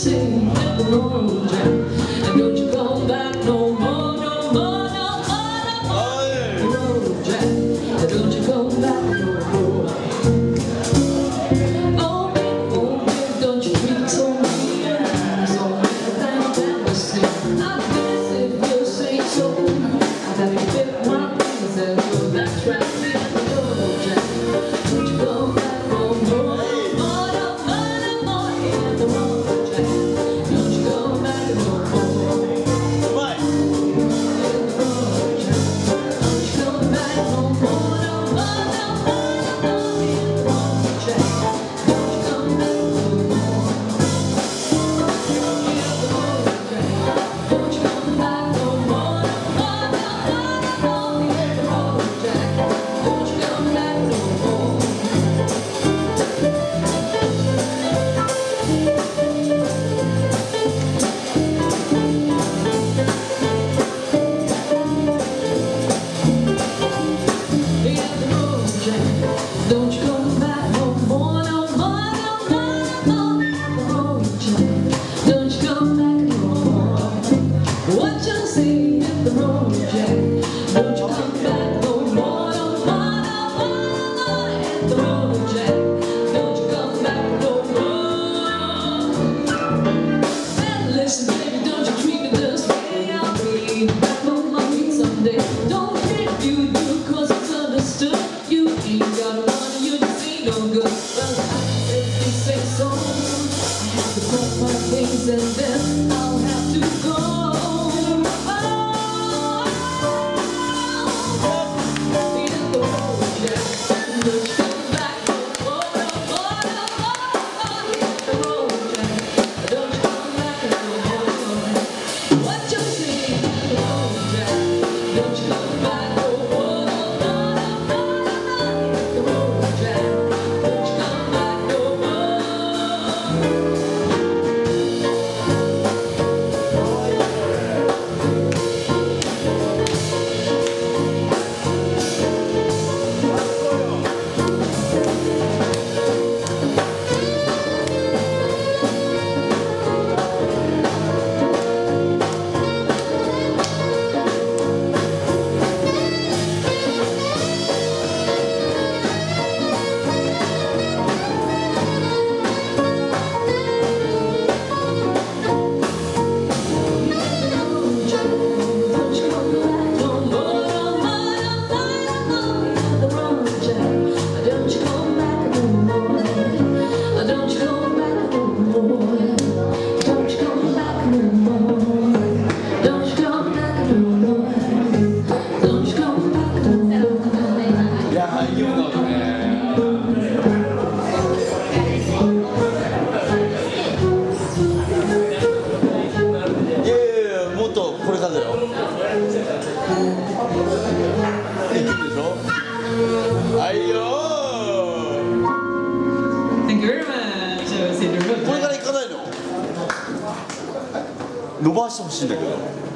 sing along. 노바시 훨씬 되거든